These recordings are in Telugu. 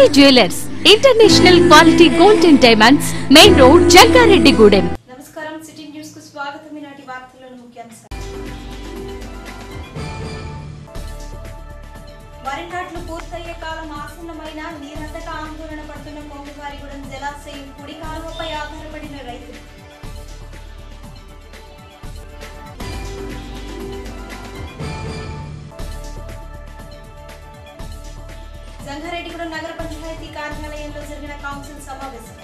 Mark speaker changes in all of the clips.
Speaker 1: Shetty jewellers international quality gold and diamonds main road Jangareddygudem
Speaker 2: నమస్కారం. సిటీ న్యూస్కు స్వాగతం. ఈనాటి వార్తల్లోని ముఖ్యాంశాలు. వరి నాట్లు పూర్తయ్యే కాలం ఆసన్నమైన నిరంతక ఆందోళన పడుతున్న కొంగవారిగూడెం జలాశయం కుడి కాలువపై ఆధారపడిన రైతులు. సంగారెడ్డిగూడెం నగర పంచాయతీ కార్యాలయంలో జరిగిన కౌన్సిల్ సమావేశం.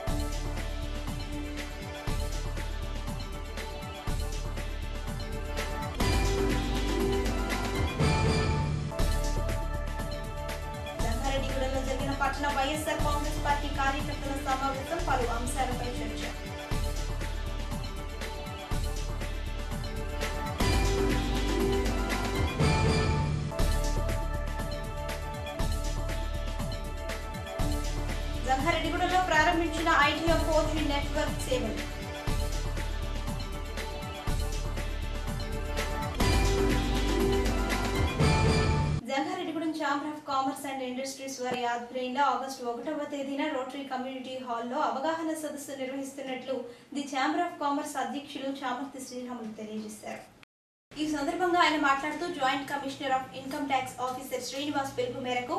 Speaker 2: సంగారెడ్డిగూడెంలో జరిగిన పట్టణ వైఎస్ఆర్ కాంగ్రెస్ పార్టీ కార్యకర్తల సమావేశం పలు అంశాలపై చర్చ. రంగారెడ్డిగూడలో ప్రారంభించిన ఐటీఎం ఫోర్ జీ నెట్వర్క్ సేవలు. Jangareddygudem chamber of commerce and industries వారి ఆధ్వర్యంలో ఆగస్టు ఒకటవ తేదీన రోటరీ కమ్యూనిటీ హాల్లో అవగాహన సదస్సు నిర్వహిస్తున్నట్లు ది ఛాంబర్ ఆఫ్ కామర్స్ అధ్యక్షులు చామర్తి శ్రీరాములు తెలియజేశారు. ఈ సందర్భంగా ఆయన మాట్లాడుతూ joint commissioner of income tax officer Srinivas పిలుపు మేరకు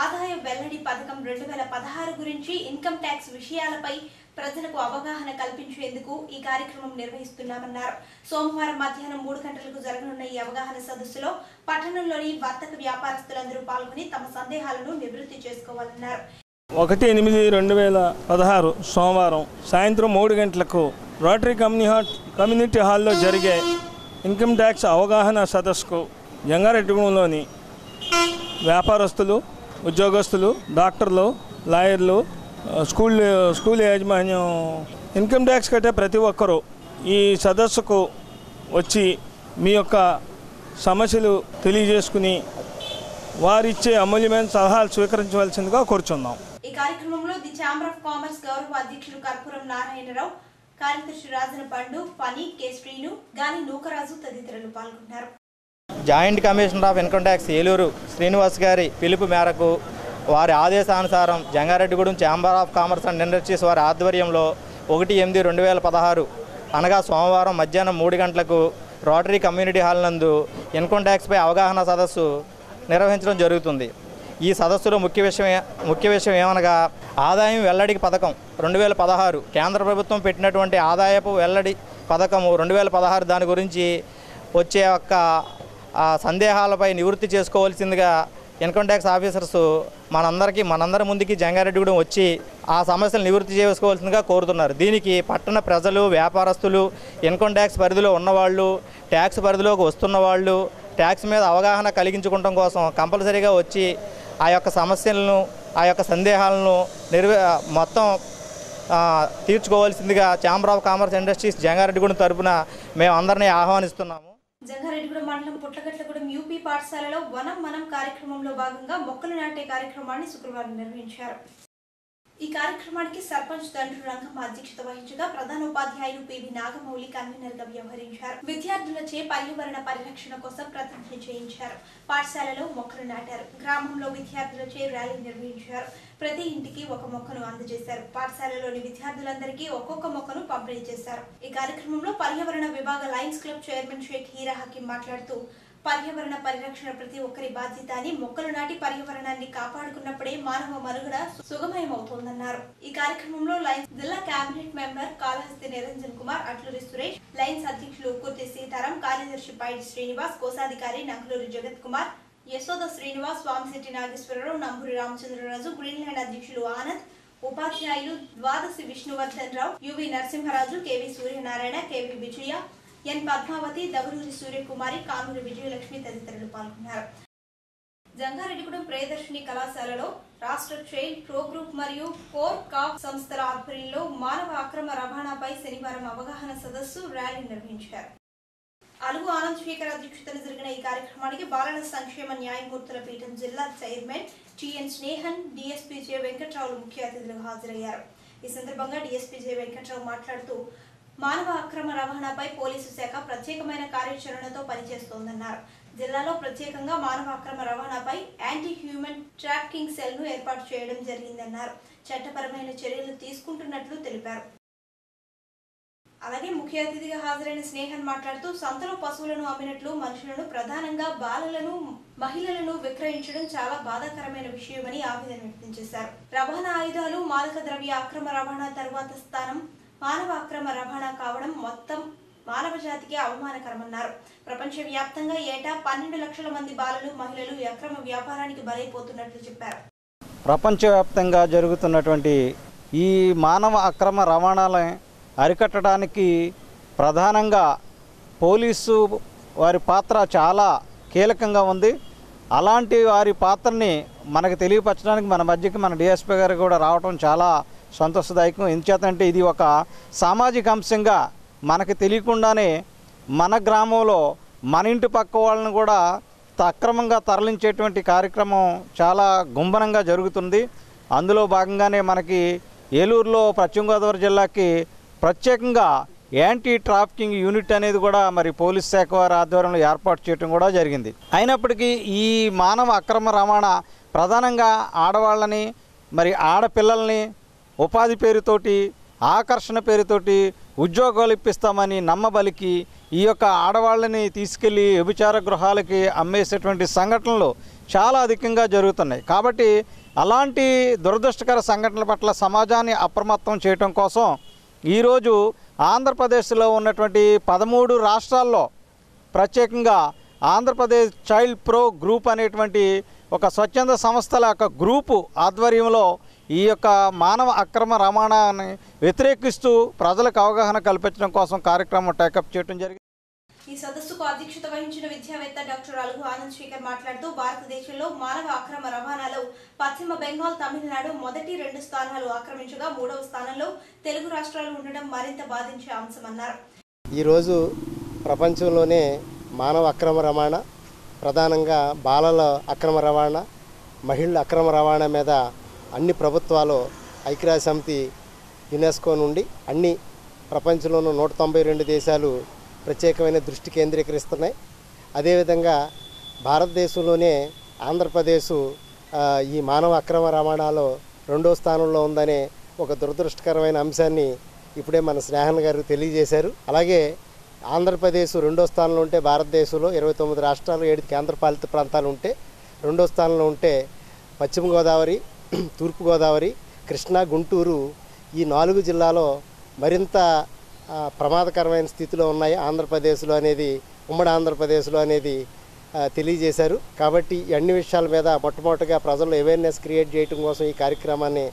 Speaker 2: ఆదాయ వెల్లడి పథకం రెండు వేల పదహారు గురించి ఇన్కమ్ ట్యాక్స్ విషయాలపై ప్రజలకు అవగాహన కల్పించేందుకు ఈ కార్యక్రమం నిర్వహిస్తున్నామన్నారు. సోమవారం మధ్యాహ్నం మూడు గంటలకు జరగనున్న ఈ అవగాహన సదస్సులో పట్టణంలోని వర్తక వ్యాపారస్తులందరూ పాల్గొని తమ సందేహాలను నివృత్తి చేసుకోవాలన్నారు.
Speaker 3: ఒకటి ఎనిమిది రెండు వేల పదహారు సోమవారం సాయంత్రం మూడు గంటలకు రోటరీ కంపెనీ కమ్యూనిటీ హాల్లో జరిగే ఇన్కమ్ ట్యాక్స్ అవగాహన సదస్సుకు జంగారెడ్డిగూడెంలోని వ్యాపారస్తులు ఉద్యోగస్తులు డాక్టర్లు లాయర్లు స్కూల్ స్కూల్ యాజమాన్యం ఇన్కమ్ ట్యాక్స్ కట్టే ప్రతి ఒక్కరూ ఈ సదస్సుకు వచ్చి మీ యొక్క సమస్యలు తెలియజేసుకుని వారిచ్చే అమూల్యమైన సలహాలు స్వీకరించవలసిందిగా కోరుచున్నాం.
Speaker 2: ఈ కార్యక్రమంలో ది ఛాంబర్ ఆఫ్ కామర్స్ గౌరవ అధ్యక్షులు కర్పూరం నారాయణరావు కార్యదర్శి రాజన పండు ఫణి కె. శ్రీను గాని నూకరాజు తదితరులు పాల్గొన్నారు.
Speaker 4: Joint commissioner of income tax Eluru Srinivas గారి పిలుపు మేరకు వారి ఆదేశానుసారం Jangareddygudem chamber of commerce and industries వారి ఆధ్వర్యంలో ఒకటి ఎనిమిది రెండు వేల పదహారు అనగా సోమవారం మధ్యాహ్నం మూడు గంటలకు రోటరీ కమ్యూనిటీ హాల్ నందు ఇన్కమ్ ట్యాక్స్పై అవగాహన సదస్సు నిర్వహించడం జరుగుతుంది. ఈ సదస్సులో ముఖ్య విషయం ముఖ్య విషయం ఏమనగా ఆదాయం వెల్లడికి పథకం రెండు వేల పదహారు కేంద్ర ప్రభుత్వం పెట్టినటువంటి ఆదాయపు వెల్లడి పథకము రెండు వేల పదహారు దాని గురించి వచ్చే యొక్క ఆ సందేహాలపై నివృత్తి చేసుకోవాల్సిందిగా ఇన్కమ్ ట్యాక్స్ ఆఫీసర్స్ మనందరికీ మనందరి ముందుకి జంగారెడ్డిగూడెం వచ్చి ఆ సమస్యలు నివృత్తి చేసుకోవాల్సిందిగా కోరుతున్నారు. దీనికి పట్టణ ప్రజలు వ్యాపారస్తులు ఇన్కమ్ ట్యాక్స్ పరిధిలో ఉన్నవాళ్ళు ట్యాక్స్ పరిధిలోకి వస్తున్న వాళ్ళు ట్యాక్స్ మీద అవగాహన కలిగించుకోవడం కోసం కంపల్సరీగా వచ్చి ఆ యొక్క సమస్యలను ఆ యొక్క సందేహాలను నిర్వే మొత్తం తీర్చుకోవాల్సిందిగా chamber of commerce industries Jangareddygudem తరపున మేము అందరినీ ఆహ్వానిస్తున్నాము.
Speaker 2: జంగారెడ్డిగూడెం మండలం పుట్లగట్ల కూడా యూపీ పాఠశాలలో వనం మనం కార్యక్రమంలో భాగంగా మొక్కలు నాటే కార్యక్రమాన్ని శుక్రవారం నిర్వహించారు. ఈ కార్యక్రమానికి సర్పంచ్ తండ్రి రంగం అధ్యక్షత వహించగా ప్రధాన ఉపాధ్యాయులు పివి నాగమౌళి కన్వీనర్గా వ్యవహరించారు విద్యార్థులచే పర్యావరణ పరిరక్షణ కోసం ప్రతిజ్ఞ చేయించారు. పాఠశాలలో మొక్కలు నాటారు. గ్రామంలో విద్యార్థులచే ర్యాలీ నిర్వహించారు. ప్రతి ఇంటికి ఒక మొక్కను అందజేశారు. పాఠశాలలోని విద్యార్థులందరికీ ఒక్కొక్క మొక్కను పంపిణీ చేశారు. ఈ కార్యక్రమంలో పర్యావరణ విభాగ Lions Club chairman Sheikh Heera Hakeem మాట్లాడుతూ పర్యావరణ పరిరక్షణ ప్రతి ఒక్కరి బాధ్యత అని మొక్కలు నాటి పర్యావరణాన్ని కాపాడుకున్నప్పుడే మానవ మనుగడ సుగమయమవుతోందన్నారు. ఈ కార్యక్రమంలో లయన్స్ జిల్లా cabinet member Kalahasti Niranjan Kumar Atluri Suresh Lions అధ్యక్షులు కుర్తి సీతారాం కార్యదర్శి పైడి శ్రీనివాస్ కోశాధికారి నకులూరి జగత్ కుమార్ యశోద శ్రీనివాస్ స్వామిశెట్టి నాగేశ్వరరావు నంబూరి రామచంద్రరాజు గ్రీన్ అధ్యక్షులు ఆనంద్ ఉపాధ్యాయులు Dwadasi Vishnuvardhan Rao U V Narasimharaju K V Suryanarayana K V Vijaya N Padmavathi Davaruri Suryakumari Kanuri Vijayalakshmi తదితరులు పాల్గొన్నారు. జంగారెడ్డిగూడెం ప్రియదర్శిని కళాశాలలో రాష్ట్ర ట్రైల్ ప్రో గ్రూప్ మరియు కోర్ కాప్ సంస్థల ఆధ్వర్యంలో మానవ అక్రమ రవాణాపై శనివారం అవగాహన సదస్సు ర్యాలీ నిర్వహించారు. అలుగు ఆనంద్ శేఖర్ అధ్యక్షతన జరిగిన ఈ కార్యక్రమానికి బాలల సంక్షేమ న్యాయమూర్తుల పీఠం జిల్లా chairman T N Snehan DSP J వెంకట్రావులు ముఖ్య అతిథులుగా హాజరయ్యారు. ఈ సందర్భంగా డిఎస్పీ జె వెంకట్రావు మాట్లాడుతూ మానవ అక్రమ రవాణాపై పోలీసు శాఖ ప్రత్యేకమైన కార్యాచరణతో పనిచేస్తోందన్నారు. జిల్లాలో ప్రత్యేకంగా మానవ అక్రమ రవాణాపై యాంటీ హ్యూమన్ ట్రాఫికింగ్ సెల్ను ఏర్పాటు చేయడం జరిగిందన్నారు. చట్టపరమైన చర్యలు తీసుకుంటున్నట్లు తెలిపారు. అలాగే ముఖ్య అతిథిగా హాజరైన స్నేహన్ మాట్లాడుతూ సంతలో పశువులను అమ్మినట్లు మనుషులను ప్రధానంగా బాలలను మహిళలను విక్రయించడం చాలా బాధాకరమైన విషయమని ఆవేదన వ్యక్తం చేశారు. రవాణా ఆయుధాలు మాదక ద్రవ్య అక్రమ రవాణా తర్వాత స్థానం మానవ అక్రమ రవాణా కావడం మొత్తం మానవ జాతికి అవమానకరమన్నారు. ప్రపంచవ్యాప్తంగా ఏటా పన్నెండు లక్షల మంది బాలలు మహిళలు అక్రమ వ్యాపారానికి బలైపోతున్నట్లు చెప్పారు.
Speaker 5: ప్రపంచవ్యాప్తంగా జరుగుతున్నటువంటి ఈ మానవ అక్రమ రవాణాల అరికట్టడానికి ప్రధానంగా పోలీసు వారి పాత్ర చాలా కీలకంగా ఉంది. అలాంటి వారి పాత్రని మనకు తెలియపరచడానికి మన మధ్యకి మన డిఎస్పీ గారు కూడా రావడం చాలా సంతోషదాయకం. ఎందుచేతంటే ఇది ఒక సామాజిక అంశంగా మనకు తెలియకుండానే మన గ్రామంలో మన ఇంటి పక్క వాళ్ళని కూడా అక్రమంగా తరలించేటువంటి కార్యక్రమం చాలా గుంభనంగా జరుగుతుంది. అందులో భాగంగానే మనకి ఏలూరులో పశ్చిమ గోదావరి జిల్లాకి ప్రత్యేకంగా యాంటీ ట్రాఫికింగ్ యూనిట్ అనేది కూడా మరి పోలీస్ శాఖ వారి ఆధ్వర్యంలో ఏర్పాటు చేయడం కూడా జరిగింది. అయినప్పటికీ ఈ మానవ అక్రమ రవాణా ప్రధానంగా ఆడవాళ్ళని మరి ఆడపిల్లల్ని ఉపాధి పేరుతోటి ఆకర్షణ పేరుతోటి ఉద్యోగాలు ఇప్పిస్తామని నమ్మబలికి ఈ యొక్క ఆడవాళ్ళని తీసుకెళ్ళి వ్యభిచార గృహాలకి అమ్మేసేటువంటి సంఘటనలు చాలా అధికంగా జరుగుతున్నాయి. కాబట్టి అలాంటి దురదృష్టకర సంఘటనల పట్ల సమాజాన్ని అప్రమత్తం చేయటం కోసం ఈరోజు ఆంధ్రప్రదేశ్లో ఉన్నటువంటి పదమూడు రాష్ట్రాల్లో ప్రత్యేకంగా ఆంధ్రప్రదేశ్ చైల్డ్ ప్రో గ్రూప్ అనేటువంటి ఒక స్వచ్ఛంద సంస్థల యొక్క గ్రూపు ఆధ్వర్యంలో ఈ యొక్క మానవ అక్రమ రవాణాని వ్యతిరేకిస్తూ ప్రజలకు అవగాహన కల్పించడం కోసం కార్యక్రమం టేకప్ చేయడం జరిగింది.
Speaker 2: ఈ సదస్సుకు అధ్యక్షత వహించిన విద్యావేత్త డాక్టర్ అలుగు ఆనంద్ శేఖర్ మాట్లాడుతూ భారతదేశంలో మానవ అక్రమ రవాణాలో పశ్చిమ బెంగాల్ తమిళనాడు మొదటి రెండు స్థానాలు ఆక్రమించగా మూడవ స్థానంలో తెలుగు రాష్ట్రాలు ఉండడం మరింత బాధించే అంశమన్నారు.
Speaker 6: ఈరోజు ప్రపంచంలోనే మానవ అక్రమ రవాణా ప్రధానంగా బాలల అక్రమ రవాణా మహిళల అక్రమ రవాణా మీద అన్ని ప్రభుత్వాలు ఐక్యరాజ్య సమితి యునెస్కో నుండి అన్ని ప్రపంచంలోనూ నూట తొంభై రెండు దేశాలు ప్రత్యేకమైన దృష్టి కేంద్రీకరిస్తున్నాయి. అదేవిధంగా భారతదేశంలోనే ఆంధ్రప్రదేశ్ ఈ మానవ అక్రమ రవాణాలో రెండో స్థానంలో ఉందనే ఒక దురదృష్టకరమైన అంశాన్ని ఇప్పుడే మన స్నేహన్ గారు తెలియజేశారు. అలాగే ఆంధ్రప్రదేశ్ రెండో స్థానంలో ఉంటే భారతదేశంలో ఇరవై తొమ్మిది రాష్ట్రాలు ఏడు కేంద్రపాలిత ప్రాంతాలు ఉంటే రెండో స్థానంలో ఉంటే పశ్చిమ గోదావరి తూర్పుగోదావరి కృష్ణా గుంటూరు ఈ నాలుగు జిల్లాలో మరింత ప్రమాదకరమైన స్థితిలో ఉన్నాయి. ఆంధ్రప్రదేశ్లో అనేది ఉమ్మడి ఆంధ్రప్రదేశ్లో అనేది తెలియజేశారు. కాబట్టి అన్ని విషయాల మీద మొట్టమొదటిగా ప్రజల్లో అవేర్నెస్ క్రియేట్ చేయడం కోసం ఈ కార్యక్రమాన్ని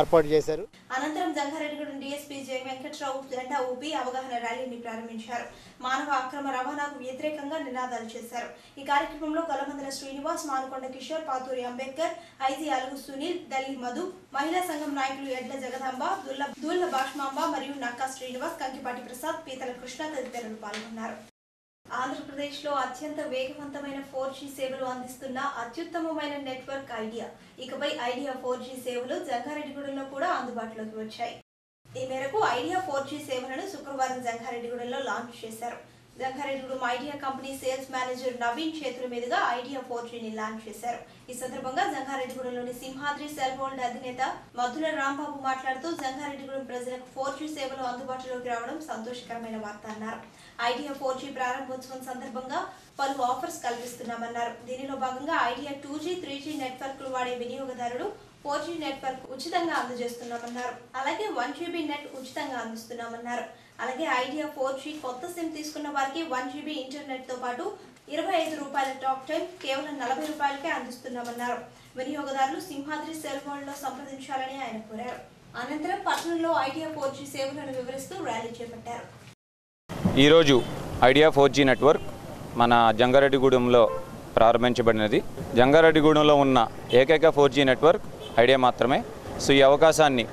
Speaker 6: ఏర్పాటు చేశారు.
Speaker 2: అనంతరం జంగారెడ్డిగూడెం డిఎస్పీ జె వెంకట్రావు జెండా ఊపి అవగాహన ర్యాలీని ప్రారంభించారు. మానవ అక్రమ రవాణాకు వ్యతిరేకంగా నినాదాలు చేశారు. ఈ కార్యక్రమంలో గలమందల శ్రీనివాస్ మానుకొండ కిషోర్ పాతూరి అంబేద్కర్ ఐజీ అలుగు సునీల్ దల్లి మధు మహిళా సంఘం నాయకులు ఎడ్ల జగదాంబ దుల్ల దూల్ల భాష్మాంబ మరియు నక్కా శ్రీనివాస్ కంకిపాటి ప్రసాద్ పీతల కృష్ణ తదితరులు పాల్గొన్నారు. ఆంధ్రప్రదేశ్లో అత్యంత వేగవంతమైన ఫోర్ జీ సేవలు అందిస్తున్న అత్యుత్తమమైన నెట్వర్క్ ఐడియా. ఇకపై ఐడియా ఫోర్ జీ సేవలు జంగారెడ్డిగూడెంలో కూడా అందుబాటులోకి వచ్చాయి. ఈ మేరకు ఐడియా ఫోర్ జీ సేవలను శుక్రవారం జంగారెడ్డిగూడెంలో లాంచ్ చేశారు. Jangareddygudem Idea company sales manager Naveen చేతుల మీదుగా ఐడియా ఫోర్ జీని లాంచ్ చేశారు. ఈ సందర్భంగా జంగారెడ్డిగూడెంలోని సింహాద్రి సెల్ హోల్డ్ అధినేత మధుల రాంబాబు మాట్లాడుతూ జంగారెడ్డిగూడెం ప్రజలకు ఫోర్ జీ సేవలు అందుబాటులోకి రావడం సంతోషకరమైన వార్త అన్నారు. ఐడియా ఫోర్ జీ ప్రారంభోత్సవం సందర్భంగా పలు ఆఫర్స్ కల్పిస్తున్నామన్నారు. దీనిలో భాగంగా Idea two G three G నెట్వర్క్లు వాడే వినియోగదారులు ఫోర్ జీ నెట్వర్క్ ఉచితంగా అందజేస్తున్నామన్నారు. అలాగే వన్ జీబీ నెట్ ఉచితంగా అందిస్తున్నామన్నారు. అలాగే ఐడియా ఫోర్ జీ కొత్త సిమ్ తీసుకున్న వారికి వన్ జీబీ ఇంటర్నెట్తో పాటు ఇరవై ఐదు రూపాయల టాక్ టైం కేవలం నలభై రూపాయలకే అందిస్తున్నామన్నారు. వినియోగదారులు సింహాద్రి సెల్ ఫోన్లో సంప్రదించాలని ఆయన కోరారు. అనంతరం పట్టణంలో ఐడియా ఫోర్ జీ సేవలను వివరిస్తూ ర్యాలీ చేపట్టారు.
Speaker 7: ఈరోజు ఐడియా ఫోర్ జీ నెట్వర్క్ మన జంగారెడ్డిగూడెంలో ప్రారంభించబడినది. జంగారెడ్డిగూడెంలో ఉన్న ఏకైక ఫోర్ జీ నెట్వర్క్ ఐడియా మాత్రమే. సో ఈ అవకాశాన్ని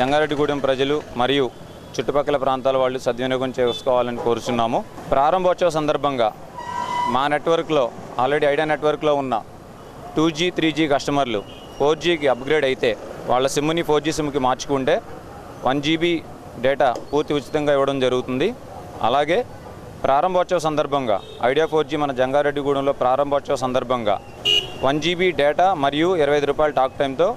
Speaker 7: జంగారెడ్డిగూడెం ప్రజలు మరియు చుట్టుపక్కల ప్రాంతాల వాళ్ళు సద్వినియోగం చేసుకోవాలని కోరుచున్నాము. ప్రారంభోత్సవ సందర్భంగా మా నెట్వర్క్లో ఆల్రెడీ ఐడియా నెట్వర్క్లో ఉన్న టూ జీ త్రీ జీ కస్టమర్లు ఫోర్ జీకి అప్గ్రేడ్ అయితే వాళ్ళ సిమ్ని ఫోర్ జీ సిమ్కి మార్చుకుంటే వన్ జీబీ డేటా పూర్తి ఉచితంగా ఇవ్వడం జరుగుతుంది. అలాగే ప్రారంభోత్సవ సందర్భంగా ఐడియా ఫోర్ జీ మన జంగారెడ్డిగూడెంలో ప్రారంభోత్సవ సందర్భంగా వన్ జీబీ డేటా మరియు ఇరవై ఐదు రూపాయల టాక్ టైంతో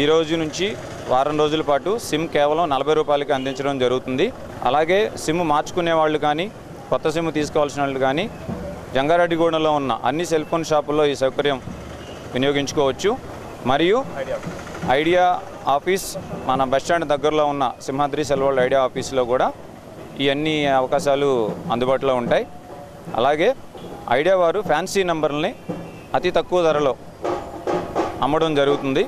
Speaker 7: ఈ రోజు నుంచి వారం రోజుల పాటు సిమ్ కేవలం నలభై రూపాయలకి అందించడం జరుగుతుంది. అలాగే సిమ్ మార్చుకునే వాళ్ళు కానీ కొత్త సిమ్ తీసుకోవాల్సిన వాళ్ళు కానీ జంగారెడ్డిగూడెంలో ఉన్న అన్ని సెల్ ఫోన్ షాపుల్లో ఈ సౌకర్యం వినియోగించుకోవచ్చు. మరియు ఐడియా ఆఫీస్ మన బస్ స్టాండ్ దగ్గరలో ఉన్న సింహాద్రి సెల్వల్ ఐడియా ఆఫీస్లో కూడా ఈ అన్ని అవకాశాలు అందుబాటులో ఉంటాయి. అలాగే ఐడియా వారు ఫ్యాన్సీ నెంబర్ని అతి తక్కువ ధరలో అమ్మడం జరుగుతుంది.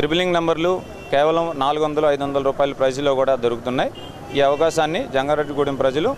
Speaker 7: త్రిబిలింగ్ నెంబర్లు కేవలం నాలుగు వందలు ఐదు వందల రూపాయల ప్రైజ్లో కూడా దొరుకుతున్నాయి. ఈ అవకాశాన్ని జంగారెడ్డిగూడెం ప్రజలు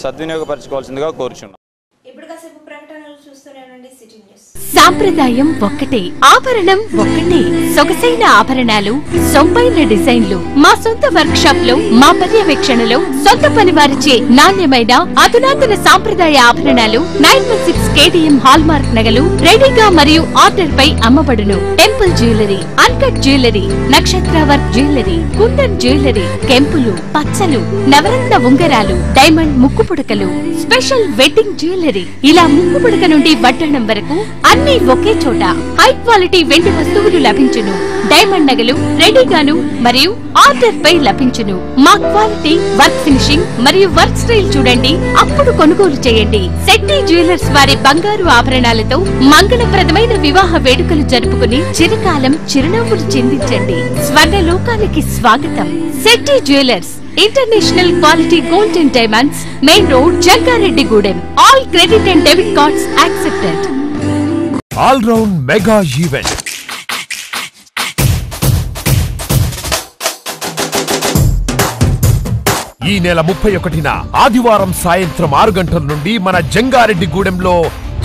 Speaker 7: సద్వినియోగపరచుకోవాల్సిందిగా కోరుచున్నాం.
Speaker 2: ఇప్పుడు కాసేపు ప్రకటనలు చూస్తూనే సిటీ
Speaker 1: సాంప్రదాయం ఒక్కటే ఆభరణం ఒక్కటే. సొగసైన ఆభరణాలు సొంపైన డిజైన్లు. మా సొంత వర్క్ షాప్లో మా పర్యవేక్షణలో సొంత పని వారిచే నాణ్యమైన అధునాతన సాంప్రదాయ ఆభరణాలు nine one six KTM hallmark నగలు రెడీగా మరియు ఆర్డర్ పై అమ్మబడును. టెంపుల్ జ్యువెలరీ అన్కట్ జ్యువెలరీ నక్షత్ర వర్క్ జ్యువెలరీ కుందన్ జ్యువెలరీ కెంపులు పచ్చలు నవరత్న ఉంగరాలు డైమండ్ ముక్కు పుడకలు స్పెషల్ వెడ్డింగ్ జ్యువెలరీ. ఇలా ముక్కు పుడక నుండి వడ్డనం వరకు అన్ని ఒకే చోట. హై క్వాలిటీ వెండి వస్తువులు లభించును. డైమండ్ నగలు రెడీగాను మరియు ఆర్డర్ పై లభించును. మా క్వాలిటీ వర్క్ ఫినిషింగ్ మరియు వర్క్ స్టైల్ చూడండి. అప్పుడు కొనుగోలు చేయండి. శెట్టి జ్యువెలర్స్ వారి బంగారు ఆభరణాలతో మంగళప్రదమైన వివాహ వేడుకలు జరుపుకుని చిరకాలం చిరునవ్వులు చెందించండి. స్వర్ణ లోకానికి స్వాగతం. Shetty jewellers international quality gold and diamonds main road Jangareddygudem all credit and debit cards accepted
Speaker 8: all round mega event. ఈ నెల ముప్పై ఒకటిన ఆదివారం సాయంత్రం ఆరు గంటల నుండి మన జంగారెడ్డిగూడెంలో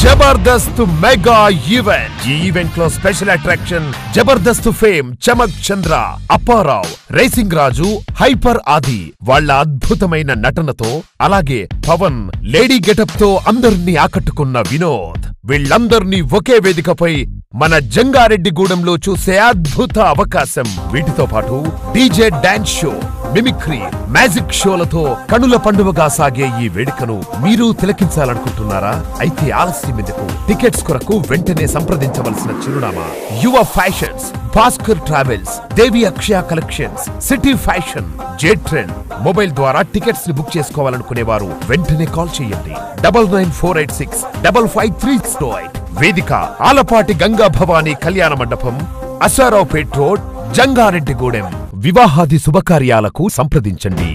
Speaker 8: జబర్దస్త్ మెగా ఈవెంట్. ఈ ఈవెంట్లో special attraction Jabardasth fame Chammak Chandra Apparao racing Raju hyper Aadi వాళ్ళ అద్భుతమైన నటనతో అలాగే పవన్ లేడీ గెటప్తో అందరినీ ఆకట్టుకున్న వినోద్. వీళ్ళందర్నీ ఒకే వేదికపై మన జంగారెడ్డిగూడెంలో చూసే అద్భుత అవకాశం. వీటితో పాటు DJ dance show. Mimicry magic షోలతో కనుల పండుగగా సాగే ఈ వేడుకను మీరు తిలకించాలనుకుంటున్నారా? అయితే ఆలస్యం ఎందుకు? టికెట్స్ కొరకు వెంటనే సంప్రదించవలసిన చిరునామా. Yuva fashions Bhaskar travels Devi Akshaya collections city fashion J trend mobile ద్వారా టికెట్స్ని బుక్ చేసుకోవాలనుకునే వారు వెంటనే కాల్ చేయండి. Double nine four eight six double five three eight. వేదిక ఆలపాటి గంగా భవానీ కళ్యాణ మండపం అసారావుపేట్ రోడ్ జంగారెడ్డిగూడెం. వివాహాది శుభకార్యాలకు సంప్రదించండి.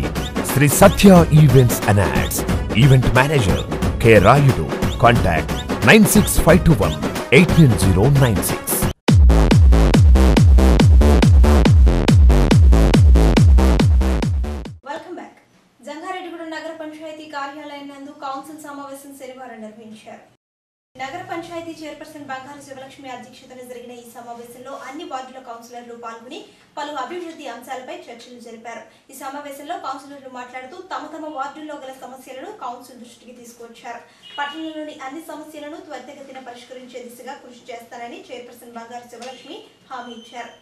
Speaker 8: Shri Satya events అనాడ్స్ event manager K Rayudu. Contact nine six five two one eight nine zero nine six.
Speaker 2: Panchayat chairperson Bangaru Sivalakshmi అధ్యక్షతన జరిగిన ఈ సమావేశంలో అన్ని వార్డుల కౌన్సిలర్లు పాల్గొని పలు అభివృద్ధి అంశాలపై చర్చలు జరిపారు. ఈ సమావేశంలో కౌన్సిలర్లు మాట్లాడుతూ తమ తమ వార్డుల్లో గల సమస్యలను కౌన్సిల్ దృష్టికి తీసుకొచ్చారు పట్టణంలోని అన్ని సమస్యలను త్వరితగతిన పరిష్కరించే దిశగా కృషి చేస్తారని చైర్పర్సన్ బంగారు శివలక్ష్మి హామీ ఇచ్చారు.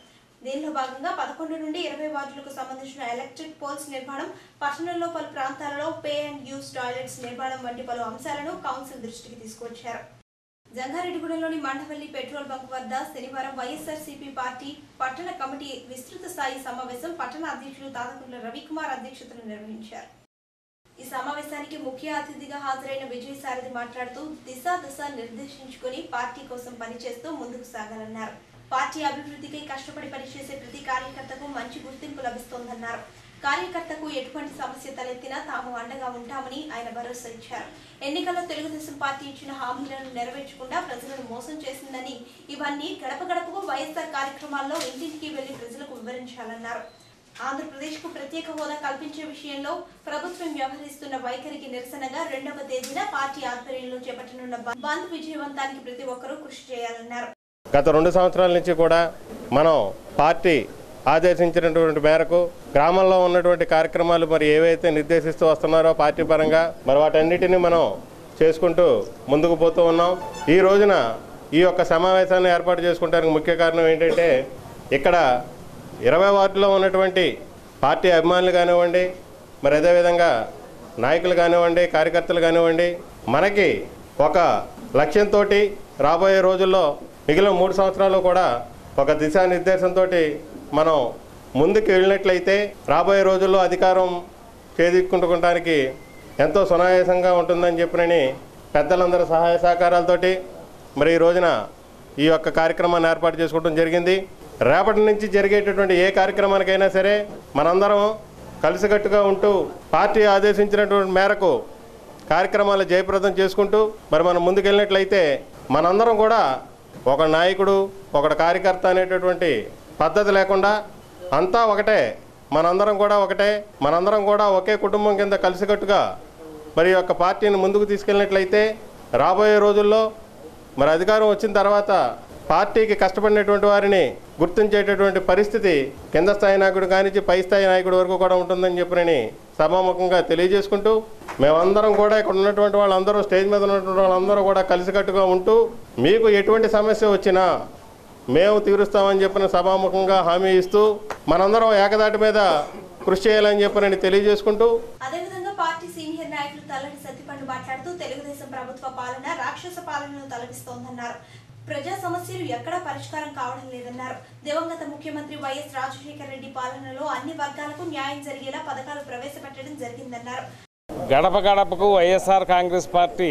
Speaker 2: దీనిలో భాగంగా పదకొండు నుండి ఇరవై వార్డులకు సంబంధించిన ఎలక్ట్రిక్ పోల్స్ నిర్మాణం పట్టణంలో పలు ప్రాంతాలలో పే అండ్ యూస్ టాయిలెట్స్ నిర్మాణం వంటి పలు అంశాలను కౌన్సిల్ దృష్టికి తీసుకొచ్చారు జంగారెడ్డిగూడెంలోని మండవల్లి పెట్రోల్ బంక్ వద్ద శనివారం వైఎస్ఆర్సీపీ పార్టీ పట్టణ కమిటీ విస్తృత స్థాయి సమావేశం పట్టణ అధ్యక్షులు తాతకుంట్ల రవికుమార్ అధ్యక్షతను నిర్వహించారు. ఈ సమావేశానికి ముఖ్య అతిథిగా హాజరైన విజయసారథి మాట్లాడుతూ దిశ దశ నిర్దేశించుకుని పార్టీ కోసం పనిచేస్తూ ముందుకు సాగాలన్నారు. పార్టీ అభివృద్ధికి కష్టపడి పనిచేసే ప్రతి కార్యకర్తకు మంచి గుర్తింపు లభిస్తోందన్నారు. కార్యకర్తకు ఎటువంటి సమస్య తలెత్తినా తాము అండగా ఉంటామని ఆయన భరోసా ఇచ్చారు ఎన్నికల్లో తెలుగుదేశం పార్టీ ఇచ్చిన హామీలను నెరవేర్చకుండా ప్రజలను మోసం చేసిందని ఇవన్నీ గడప గడపకు వైఎస్ఆర్ కార్యక్రమాల్లో ఇంటింటికి వెళ్ళి ప్రజలకు వివరించాలన్నారు. ఆంధ్రప్రదేశ్కు ప్రత్యేక హోదా కల్పించే విషయంలో ప్రభుత్వం వ్యవహరిస్తున్న వైఖరికి నిరసనగా రెండవ తేదీన పార్టీ ఆధ్వర్యంలో చేపట్టనున్న బంద్ విజయవంతానికి ప్రతి ఒక్కరూ కృషి చేయాలన్నారు.
Speaker 9: గత రెండు సంవత్సరాల నుంచి కూడా మనం పార్టీ ఆదేశించినటువంటి మేరకు గ్రామంలో ఉన్నటువంటి కార్యక్రమాలు మరి ఏవైతే నిర్దేశిస్తూ వస్తున్నారో పార్టీ పరంగా మరి వాటన్నిటిని మనం చేసుకుంటూ ముందుకు పోతూ ఉన్నాం. ఈ రోజున ఈ యొక్క సమావేశాన్ని ఏర్పాటు చేసుకోవడానికి ముఖ్య కారణం ఏంటంటే ఇక్కడ ఇరవై వార్డులో ఉన్నటువంటి పార్టీ అభిమానులు కానివ్వండి మరి అదేవిధంగా నాయకులు కానివ్వండి కార్యకర్తలు కానివ్వండి మనకి ఒక లక్ష్యంతో రాబోయే రోజుల్లో మిగిలిన మూడు సంవత్సరాలు కూడా ఒక దిశానిర్దేశంతో మనం ముందుకు వెళ్ళినట్లయితే రాబోయే రోజుల్లో అధికారం చేదిక్కుంటుకోవడానికి ఎంతో సునాయాసంగా ఉంటుందని చెప్పినని పెద్దలందరి సహాయ సహకారాలతోటి మరి ఈ రోజున ఈ యొక్క కార్యక్రమాన్ని ఏర్పాటు చేసుకోవడం జరిగింది. రేపటి నుంచి జరిగేటటువంటి ఏ కార్యక్రమానికైనా సరే మనందరం కలిసికట్టుగా ఉంటూ పార్టీ ఆదేశించినటువంటి మేరకు కార్యక్రమాలు జయప్రదం చేసుకుంటూ మరి మనం ముందుకెళ్ళినట్లయితే మనందరం కూడా ఒక నాయకుడు ఒక కార్యకర్త అనేటటువంటి పద్ధతి లేకుండా అంతా ఒకటే మనందరం కూడా ఒకటే మనందరం కూడా ఒకే కుటుంబం కింద కలిసికట్టుగా మరి యొక్క పార్టీని ముందుకు తీసుకెళ్ళినట్లయితే రాబోయే రోజుల్లో మరి అధికారం వచ్చిన తర్వాత పార్టీకి కష్టపడినటువంటి వారిని గుర్తించేటటువంటి పరిస్థితి కింద స్థాయి నాయకుడు కానించి పై స్థాయి నాయకుడి వరకు కూడా ఉంటుందని చెప్పినని సభాముఖంగా తెలియజేసుకుంటూ మేమందరం కూడా ఇక్కడ ఉన్నటువంటి వాళ్ళందరూ స్టేజ్ మీద ఉన్నటువంటి వాళ్ళందరూ కూడా కలిసికట్టుగా ఉంటూ మీకు ఎటువంటి సమస్య వచ్చినా మేము తీరుస్తామని చెప్పిన సభాముఖంగా హామీ ఇస్తూ మనందరం ఏకదాటి మీద కృషి చేయాలని చెప్పినని తెలియజేసుకుంటూ
Speaker 2: అదేవిధంగా పార్టీ సీనియర్ నాయకులు తల్లడి సత్తిపండు మాట్లాడుతూ తెలుగుదేశం ప్రభుత్వ పాలన రాక్షస పాలనను తలపిస్తోందన్నారు. ప్రజా సమస్యలు ఎక్కడా పరిష్కారం కావడం లేదన్నారు. దివంగత ముఖ్యమంత్రి వైఎస్ రాజశేఖర రెడ్డి పాలనలో అన్ని వర్గాలకు న్యాయం జరిగేలా పథకాలు ప్రవేశపెట్టడం జరిగిందన్నారు.
Speaker 10: గడప గడపకు వైఎస్ఆర్ కాంగ్రెస్ పార్టీ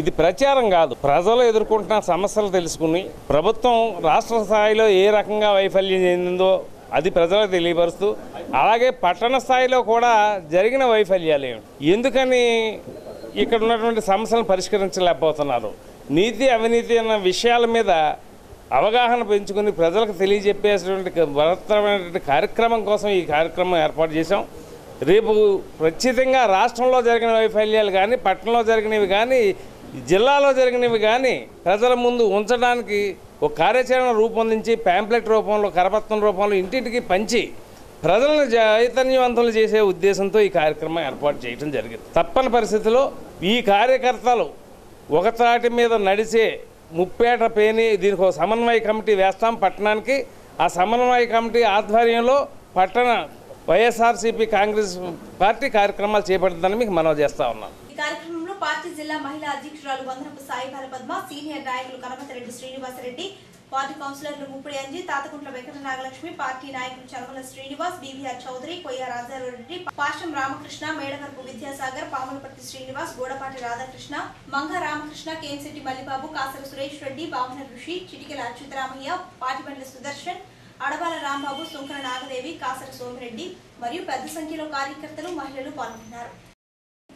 Speaker 10: ఇది ప్రచారం కాదు. ప్రజలు ఎదుర్కొంటున్న సమస్యలు తెలుసుకుని ప్రభుత్వం రాష్ట్ర స్థాయిలో ఏ రకంగా వైఫల్యం చెందిందో అది ప్రజలకు తెలియపరుస్తూ అలాగే పట్టణ స్థాయిలో కూడా జరిగిన వైఫల్యాలు. ఏమిటి ఎందుకని ఇక్కడ ఉన్నటువంటి సమస్యలను పరిష్కరించలేకపోతున్నారు? నీతి అవినీతి అన్న విషయాల మీద అవగాహన పెంచుకుని ప్రజలకు తెలియజెప్పేసినటువంటి బృహత్తరమైనటువంటి కార్యక్రమం కోసం ఈ కార్యక్రమం ఏర్పాటు చేశాం. రేపు ఖచ్చితంగా రాష్ట్రంలో జరిగిన వైఫల్యాలు కానీ పట్టణంలో జరిగినవి కానీ జిల్లాలో జరిగినవి కానీ ప్రజల ముందు ఉంచడానికి ఒక కార్యాచరణ రూపొందించి ప్యాంప్లెట్ రూపంలో కరపత్రం రూపంలో ఇంటింటికి పంచి ప్రజలను చైతన్యవంతులు చేసే ఉద్దేశంతో ఈ కార్యక్రమం ఏర్పాటు చేయడం జరిగింది. తప్పని పరిస్థితిలో ఈ కార్యకర్తలు ఒకతాటి మీద నడిచే ముప్పేట పేని దీనికి ఒక సమన్వయ కమిటీ వేస్తాం పట్టణానికి. ఆ సమన్వయ కమిటీ ఆధ్వర్యంలో పట్టణ వైఎస్ఆర్సీపీ కాంగ్రెస్ పార్టీ కార్యక్రమాలు చేపడుతుందని మీకు మనవి చేస్తా ఉన్నాం.
Speaker 2: ఈ పార్టీ జిల్లా మహిళా అధ్యక్షురాలు వందనపు సాయిబాల పద్మ సీనియర్ నాయకులు కనమతిరెడ్డి శ్రీనివాసరెడ్డి పార్టీ కౌన్సిలర్లు ముప్పుడి అంజీ తాతకుంట్ల వెంకట నాగలక్ష్మి పార్టీ నాయకులు చలమల శ్రీనివాస్ బీవీఆర్ చౌదరి కొయ్య రాజారెడ్డి పాశం రామకృష్ణ మేడవరపు విద్యాసాగర్ పాములపర్తి శ్రీనివాస్ గోడపాటి రాధాకృష్ణ మంగ రామకృష్ణ కేంశెట్టి మల్లిబాబు కాసర సురేష్ రెడ్డి బామన ఋషి చిటికెల అచ్యుతరామయ్య పాటిబండ్ల సుదర్శన్ అడవాల రాంబాబు సుంకర నాగదేవి కాసర సోమిరెడ్డి మరియు పెద్ద సంఖ్యలో కార్యకర్తలు మహిళలు పాల్గొన్నారు.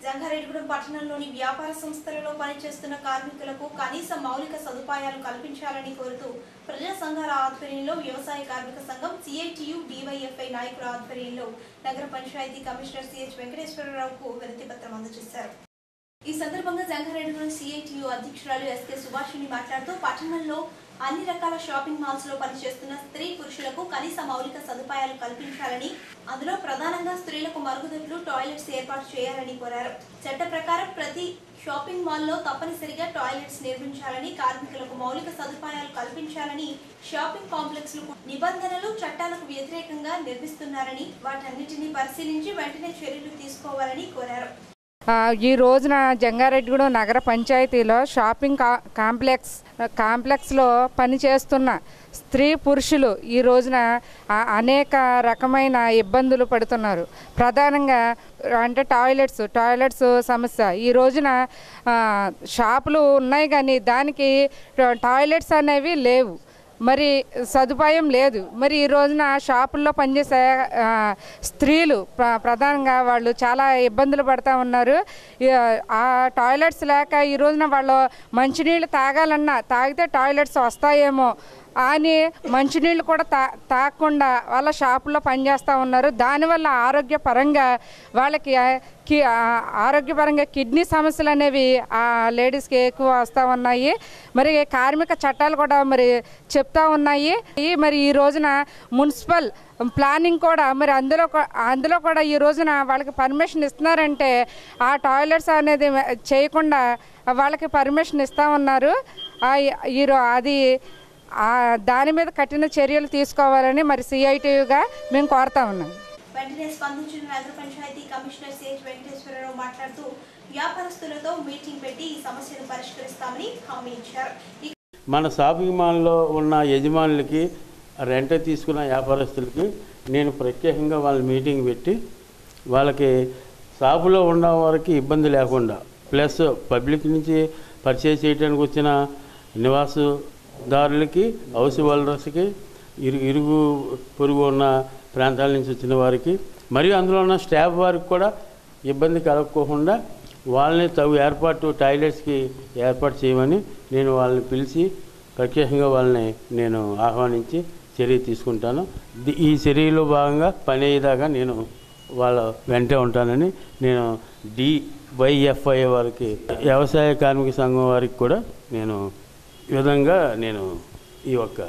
Speaker 2: జంగారెడ్డిగూడెం పట్టణంలోని వ్యాపార సంస్థలలో పనిచేస్తున్న కార్మికులకు కనీస మౌలిక సదుపాయాలు కల్పించాలని కోరుతూ ప్రజా సంఘాల ఆధ్వర్యంలో వ్యవసాయ కార్మిక సంఘం సిఐటియు డివైఎఫ్ఐ నాయకుల ఆధ్వర్యంలో నగర పంచాయతీ కమిషనర్ సిహెచ్ వెంకటేశ్వరరావుకు వినతి పత్రం అందజేశారు. ఈ సందర్భంగా జంగారెడ్డిగూడెం సిఐటియు అధ్యక్షురాలు ఎస్కే సుభాషిణి మాట్లాడుతూ పట్టణంలో అన్ని రకాల షాపింగ్ మాల్స్లో పనిచేస్తున్న స్త్రీ పురుషులకు కనీస మౌలిక సదుపాయాలు కల్పించాలని అందులో ప్రధానంగా స్త్రీలకు మరుగుదొడ్లు టాయిలెట్స్ ఏర్పాటు చేయాలని కోరారు. చట్ట ప్రకారం ప్రతి షాపింగ్ మాల్లో తప్పనిసరిగా టాయిలెట్స్ నిర్మించాలని కార్మికులకు మౌలిక సదుపాయాలు కల్పించాలని షాపింగ్ కాంప్లెక్స్ నిబంధనలు చట్టాలకు వ్యతిరేకంగా నిర్మిస్తున్నారని వాటన్నిటిని పరిశీలించి వెంటనే చర్యలు తీసుకోవాలని కోరారు.
Speaker 11: ఈ రోజున జంగారెడ్డిగూడెం నగర పంచాయతీలో షాపింగ్ కా కాంప్లెక్స్ కాంప్లెక్స్లో పనిచేస్తున్న స్త్రీ పురుషులు ఈ రోజున అనేక రకమైన ఇబ్బందులు పడుతున్నారు. ప్రధానంగా అంటే టాయిలెట్స్ టాయిలెట్స్ సమస్య. ఈ రోజున షాపులు ఉన్నాయి కానీ దానికి టాయిలెట్స్ అనేవి లేవు. మరి సదుపాయం లేదు. మరి ఈ రోజున షాపుల్లో పనిచేసే స్త్రీలు ప్ర- ప్రధానంగా వాళ్ళు చాలా ఇబ్బందులు పడుతూ ఉన్నారు. ఆ టాయిలెట్స్ లేక ఈ రోజున వాళ్ళు మంచినీళ్ళు తాగాలన్నా తాగితే టాయిలెట్స్ వస్తాయేమో అని మంచినీళ్ళు కూడా తా తాగకుండా వాళ్ళ షాపుల్లో పనిచేస్తూ ఉన్నారు. దానివల్ల ఆరోగ్యపరంగా వాళ్ళకి కి ఆరోగ్యపరంగా కిడ్నీ సమస్యలు అనేవి ఆ లేడీస్కి ఎక్కువ వస్తూ ఉన్నాయి. మరి కార్మిక చట్టాలు కూడా మరి చెప్తా ఉన్నాయి. ఈ మరి ఈ రోజున మున్సిపల్ ప్లానింగ్ కూడా మరి అందులో అందులో కూడా ఈ రోజున వాళ్ళకి పర్మిషన్ ఇస్తున్నారంటే ఆ టాయిలెట్స్ అనేది చేయకుండా వాళ్ళకి పర్మిషన్ ఇస్తూ ఉన్నారు. ఆ అది దాని మీద కఠిన చర్యలు తీసుకోవాలని మరి సిఐటిగా మేము కోరుతా ఉన్నాం.
Speaker 2: వెంటనే స్పందించిన నగర పంచాయతీ కమిషనర్ సిహెచ్ వెంకటేశ్వరరావు మాట్లాడుతూ వ్యాపారస్తులతో మీటింగ్ పెట్టి ఈ సమస్యను పరిష్కరిస్తామని హామీ ఇచ్చారు.
Speaker 12: మన షాపింగ్ మాల్లో ఉన్న యజమానులకి రెంట్ తీసుకున్న వ్యాపారస్తులకి నేను ప్రత్యేకంగా వాళ్ళ మీటింగ్ పెట్టి వాళ్ళకి షాపులో ఉన్న వారికి ఇబ్బంది లేకుండా ప్లస్ పబ్లిక్ నుంచి పర్చేజ్ చేయడానికి వచ్చిన దారులకి హౌస్ హోల్డర్స్కి ఇరు ఇరుగు పొరుగు ఉన్న ప్రాంతాల నుంచి వచ్చిన వారికి మరియు అందులో ఉన్న స్టాఫ్ వారికి కూడా ఇబ్బంది కలగకోకుండా వాళ్ళని తగు ఏర్పాటు టాయిలెట్స్కి ఏర్పాటు చేయమని నేను వాళ్ళని పిలిచి ప్రత్యేకంగా వాళ్ళని నేను ఆహ్వానించి చర్య తీసుకుంటాను. ఈ చర్యలో భాగంగా పని అయ్యేదాకా నేను వాళ్ళ వెంటే ఉంటానని నేను డివైఎఫ్ఐ వారికి వ్యవసాయ కార్మిక సంఘం వారికి కూడా నేను విధంగా నేను ఈ యొక్క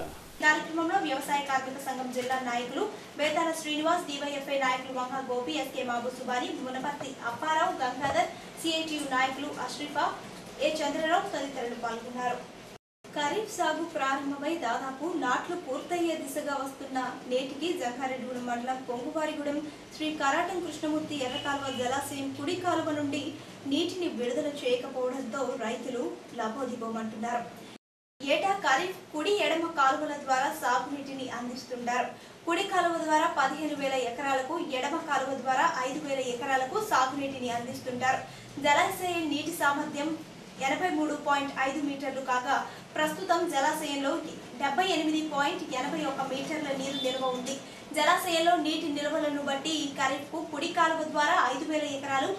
Speaker 2: కార్యక్రమంలో వ్యవసాయ కార్మిక సంఘం జిల్లా నాయకులు బేతాల శ్రీనివాస్ డివైఎఫ్ఐ నాయకులు వంహ గోపి ఎస్కే బాబు సుబాని మునపర్తి అప్పారావు గంగాధర్ సిఐటియు నాయకులు అష్రిఫా ఏ చంద్రరావు తదితరులు పాల్గొన్నారు. ఖరీఫ్ సాగు ప్రారంభమై దాదాపు నాట్లు పూర్తయ్యే దిశగా వస్తున్న నేటికి జంగారెడ్డిగూడెం మండలం పొంగువారిగూడెం శ్రీ కరాటం కృష్ణమూర్తి ఎర్రకాలువ జలాశయం కుడి కాలువ నుండి నీటిని విడుదల చేయకపోవడంతో రైతులు లబోదిబోమంటున్నారు. ఏటా ఖరీఫ్ కుడి ఎడమ కాలువల ద్వారా సాగునీటిని అందిస్తుంటారు. కుడి కాలువ ద్వారా పదిహేను వేల ఎకరాలకు ఎడమ కాలువ ద్వారా ఐదు వేల ఎకరాలకు సాగునీటిని అందిస్తుంటారు. జలాశయ నీటి సామర్థ్యం ఎనభై మూడు పాయింట్ ఐదు మీటర్లు కాగా ప్రస్తుతం జలాశయంలో డెబ్బై ఎనిమిది పాయింట్ ఎనభై ఒక మీటర్ల నీరు నిల్వ ఉంది. జలాశయంలో నీటి నిల్వలను బట్టి ఈ ఖరీఫ్కు కుడి కాలువ ద్వారా ఐదు వేల ఎకరాలు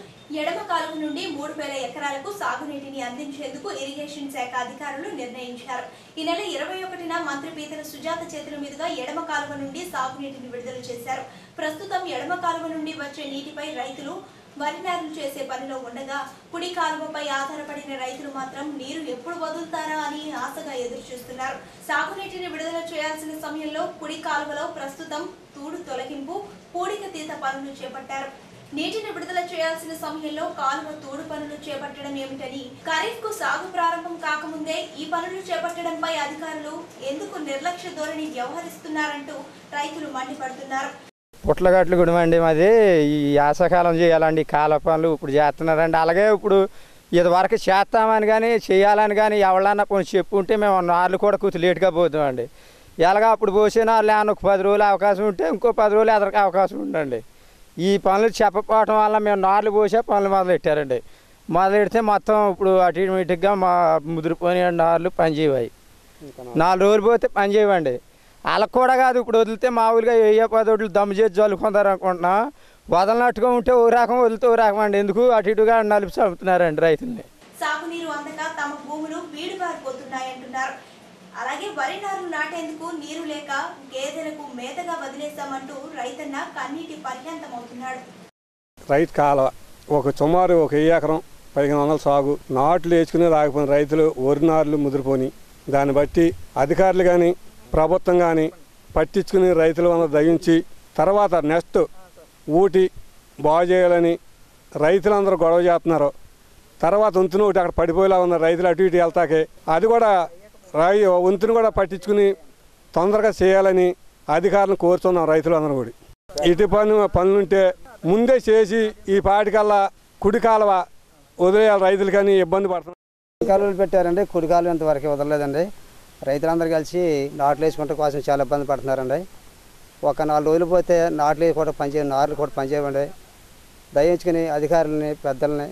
Speaker 2: ఎడమ కాలువ నుండి మూడు వేల ఎకరాలకు సాగునీటిని అందించేందుకు ఇరిగేషన్ శాఖ అధికారులు నిర్ణయించారు. ఈ నెల ఇరవై ఒకటిన మంత్రి పీతల సుజాత చేతుల మీదుగా ఎడమ కాలువ నుండి సాగునీటిని విడుదల చేశారు. ప్రస్తుతం ఎడమ కాలువ నుండి వచ్చే నీటిపై రైతులు వరి నారులు చేసే పనిలో ఉండగా కుడి కాలువపై ఆధారపడిన రైతులు మాత్రం నీరు ఎప్పుడు వదులుతారా అని ఆశగా ఎదురు చూస్తున్నారు సాగునీటిని విడుదల చేయాల్సిన సమయంలో కుడి కాలువలో ప్రస్తుతం తూడు తొలగింపు పూడిక తీత పనులు చేపట్టారు. నీటిని విడుదల చేయాల్సిన సమయంలో కాలువ తోడు పనులు చేపట్టడం ఏమిటని ఖరీఫ్కు సాగు ప్రారంభం కాకముందే ఈ పనులు చేపట్టడంపై అధికారులు ఎందుకు నిర్లక్ష్య ధోరణి వ్యవహరిస్తున్నారంటూ రైతులు మండిపడుతున్నారు.
Speaker 13: పుట్లగట్లు గుడిమండి మాది. ఈ యాసకాలం చేయాలండి కాల పనులు ఇప్పుడు చేస్తున్నారండి. అలాగే ఇప్పుడు ఇదివరకు చేస్తామని కానీ చేయాలని కానీ ఎవరన్నా కొంచెం చెప్పుంటే మేము నార్లు కూడా కొంచెం లేట్గా పోతామండి. ఎలాగా అప్పుడు పోసే నార్లు ఏమన్నా ఒక పది రోజులు అవకాశం ఉంటే ఇంకో పది రోజులు ఎదరికి అవకాశం ఉండండి ఈ పనులు చెప్పకపోవటం వల్ల మేము నార్లు పోసే పనులు మొదలెట్టారండి. మొదలెడితే మొత్తం ఇప్పుడు అటు ఇటు ఇటుగా మా ముదిరిపోయిన నార్లు పనిచేయవాయి. నాలుగు రోజులు పోతే పని చేయవండి వాళ్ళకు కూడా కాదు ఇప్పుడు వదిలితే మామూలుగా ఏ పదోట్లు దమ్ము చేసి జల్లుకుంటారు అనుకుంటున్నా. వదలనట్టుగా ఉంటే ఓ రకం వదిలితే ఓ రకం అండి. ఎందుకు? అటు ఇటుగా నలిపి చంపుతున్నారండి రైతుల్ని.
Speaker 2: సాగునీరు అందక తమ భూములు బీడుబారిపోతున్నాయంటున్నారు అలాగే వరి నారు నాటేందుకు నీరు లేక గేదెలకు మేతగా వదిలేశామంటూ రైతన్న కన్నీటి పర్యంతమవుతున్నాడు.
Speaker 14: రైతు కాలువ ఒక సుమారు ఒక వెయ్యి ఎకరం పదిహేను వందల సాగు నాట్లు వేసుకుని రాకపోయిన రైతులు వరి నారులు ముదిరిపోని. దాన్ని బట్టి అధికారులు కానీ ప్రభుత్వం కానీ పట్టించుకుని రైతుల వల్ల దయించి తర్వాత నెక్స్ట్ ఊటి బాగు చేయాలని రైతులందరూ గొడవ చేస్తున్నారు. తర్వాత వంతున ఒకటి అక్కడ పడిపోయేలా ఉన్న రైతులు అటు ఇటు వెళ్తాకే అది కూడా రాయి వంతును కూడా పట్టించుకుని తొందరగా చేయాలని అధికారులను కోరుతున్నాం రైతులందరూ కూడా. ఇటు పని పనులుంటే ముందే చేసి ఈ పాటికల్లా కుడి కాలువ వదిలేయాలి రైతులు కానీ ఇబ్బంది పడుతున్నారు.
Speaker 15: కాలువలు పెట్టారండి. కుడి కాలువ ఇంతవరకు వదలలేదండి. రైతులందరూ కలిసి నాట్లు వేసుకుంటే కోసం చాలా ఇబ్బంది పడుతున్నారండి. ఒక నాలుగు రోజులు పోతే నాట్లు కూడా పనిచే నాట్లు కూడా పనిచేయవండి దయించుకుని అధికారులని పెద్దలని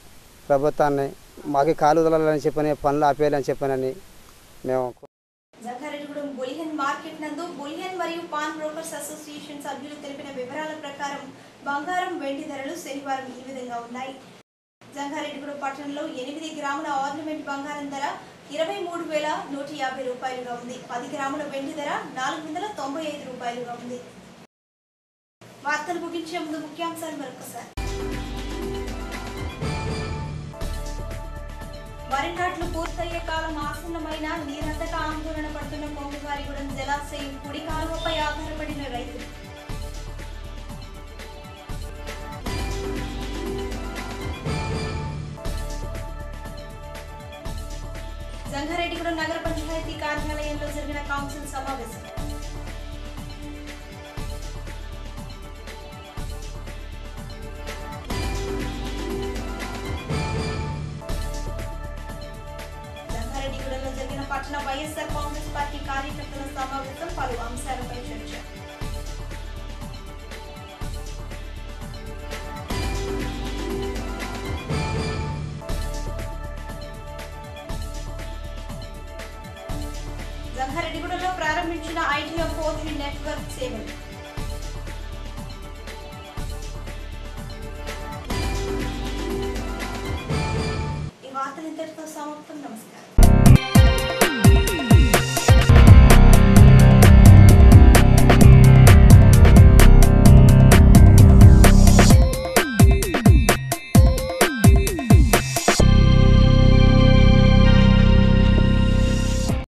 Speaker 15: ప్రభుత్వాన్ని మాకు కాలు వదలాలని చెప్పని పనులు ఆపేయాలని చెప్పానని మేము
Speaker 2: జంగారెడ్డిగూడెం బులియన్ మార్కెట్ నందు బులియన్ మరియు పాన్ బ్రోకర్స్ అసోసియేషన్ సభ్యులు తెలిపిన వివరాల ప్రకారం బంగారం వెండి ధరలు శనివారం ఈ విధంగా ఉన్నాయి. జంగారెడ్డిగూడెం పట్టణంలో ఎనిమిది గ్రాముల ఆర్నమెంట్ బంగారం ధర ఇరవై మూడు వేల నూట యాభై రూపాయలుగా ఉంది. పది గ్రాముల వెండి ధర నాలుగు వందల తొంభై ఐదు రూపాయలుగా ఉంది. వార్తలు ముగించే ముందు ముఖ్యాంశాలు మరొకసారి. వరి నాట్లు పూర్తయ్యే కాలం ఆసన్నమైన నీరంతటా ఆందోళన పడుతున్న కొంగువారిగూడెం జలాశయం కుడి కాలువపై ఆధారపడిన రైతులు. సంగారెడ్డిగూడెం నగర పంచాయతీ కార్యాలయంలో జరిగిన కౌన్సిల్ సమావేశం. సంగారెడ్డిగూడెంలో జరిగిన పట్టణ వైఎస్ఆర్ కాంగ్రెస్ పార్టీ కార్యకర్తల సమావేశం పలు అంశాలపై చర్చ. ప్రారంభించిన ఐడియా ఫోర్ జీ నెట్వర్క్ సేవలు ఈ వార్తలు ఇంతటితో సమాప్తం నమస్కారం